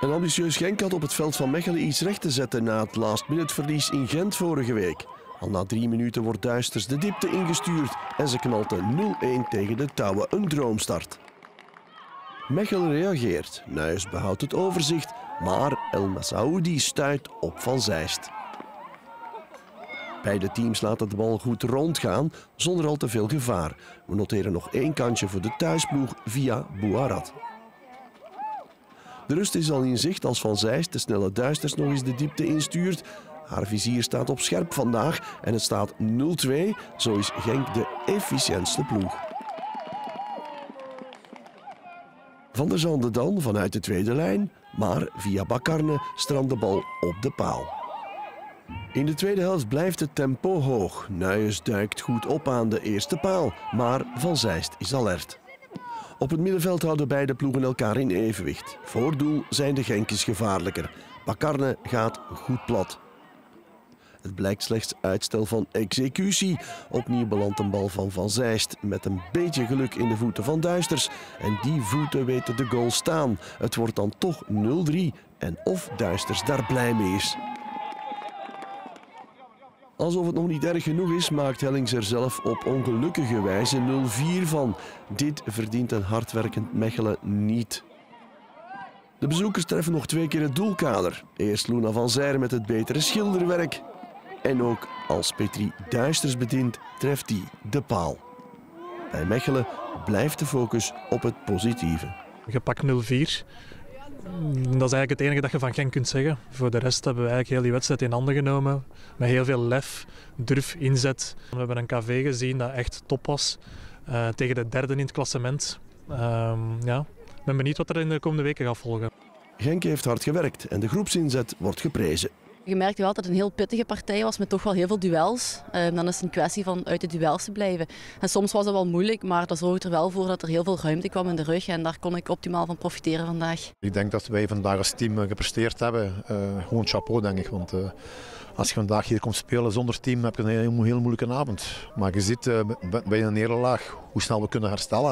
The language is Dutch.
Een ambitieus Genk had op het veld van Mechelen iets recht te zetten na het last-minute verlies in Gent vorige week. Al na drie minuten wordt Duisters de diepte ingestuurd en ze knalt de 0-1 tegen de touwen. Een droomstart. Mechelen reageert. Nuis behoudt het overzicht, maar El Massaoudi stuit op Van Zeist. Beide teams laten de bal goed rondgaan zonder al te veel gevaar. We noteren nog één kantje voor de thuisploeg via Bouarat. De rust is al in zicht als Van Zeist de snelle Duisters nog eens de diepte instuurt. Haar vizier staat op scherp vandaag en het staat 0-2. Zo is Genk de efficiëntste ploeg. Van der Zande dan vanuit de tweede lijn, maar via Bakarne strandt de bal op de paal. In de tweede helft blijft het tempo hoog. Nuyens duikt goed op aan de eerste paal, maar Van Zeist is alert. Op het middenveld houden beide ploegen elkaar in evenwicht. Voor doel zijn de Genkjes gevaarlijker. Bakarne gaat goed plat. Het blijkt slechts uitstel van executie. Opnieuw belandt een bal van Van Zeist met een beetje geluk in de voeten van Duisters. En die voeten weten de goal staan. Het wordt dan toch 0-3 en of Duisters daar blij mee is. Alsof het nog niet erg genoeg is, maakt Hellings er zelf op ongelukkige wijze 0-4 van. Dit verdient een hardwerkend Mechelen niet. De bezoekers treffen nog twee keer het doelkader. Eerst Luna van Zijr met het betere schilderwerk. En ook als Petri Duisters bedient, treft hij de paal. Bij Mechelen blijft de focus op het positieve. Je pakt 0-4. Dat is eigenlijk het enige dat je van Genk kunt zeggen. Voor de rest hebben we eigenlijk heel die wedstrijd in handen genomen. Met heel veel lef, durf, inzet. We hebben een KV gezien dat echt top was. Uh, tegen de derde in het klassement. Uh, ja. Ik ben benieuwd wat er in de komende weken gaat volgen. Genk heeft hard gewerkt en de groepsinzet wordt geprezen. Je merkte wel dat het een heel pittige partij was met toch wel heel veel duels. Uh, dan is het een kwestie van uit de duels te blijven. En soms was dat wel moeilijk, maar dat zorgde er wel voor dat er heel veel ruimte kwam in de rug. En daar kon ik optimaal van profiteren vandaag. Ik denk dat wij vandaag als team gepresteerd hebben. Uh, gewoon chapeau, denk ik. Want uh, als je vandaag hier komt spelen zonder team, heb je een heel, heel moeilijke avond. Maar je ziet bij een nederlaag hoe snel we kunnen herstellen.